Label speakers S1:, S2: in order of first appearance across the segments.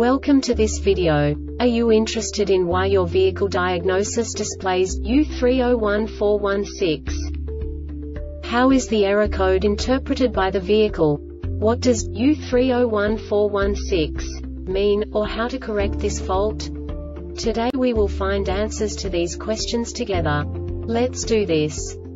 S1: Welcome to this video. Are you interested in why your vehicle diagnosis displays U301416? How is the error code interpreted by the vehicle? What does U301416 mean, or how to correct this fault? Today we will find answers to these questions together. Let's do this.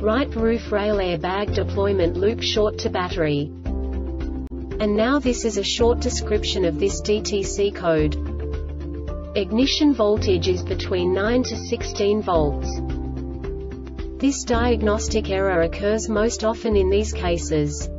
S1: Right roof rail airbag deployment loop short to battery. And now this is a short description of this DTC code. Ignition voltage is between 9 to 16 volts. This diagnostic error occurs most often in these cases.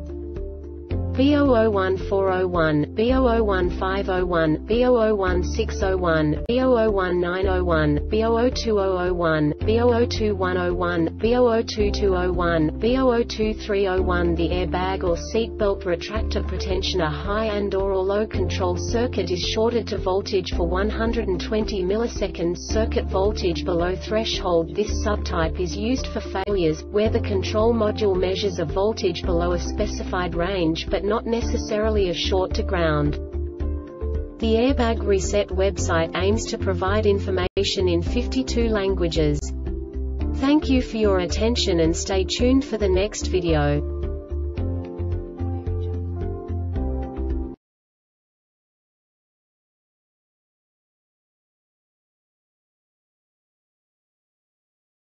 S1: B001401, B001501, B001601, B001901, B002001, B002101, B002201, B002301 The airbag or seatbelt retractor pretensioner high and or, low control circuit is shorted to voltage for 120 milliseconds. Circuit voltage below threshold. This subtype is used for failures, where the control module measures a voltage below a specified range but not necessarily a short to ground. The Airbag Reset website aims to provide information in 52 languages. Thank you for your attention and stay tuned for the next video.